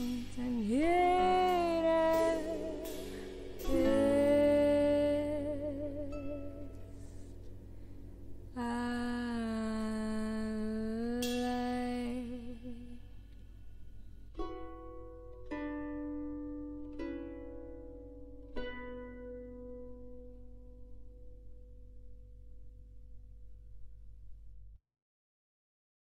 and here.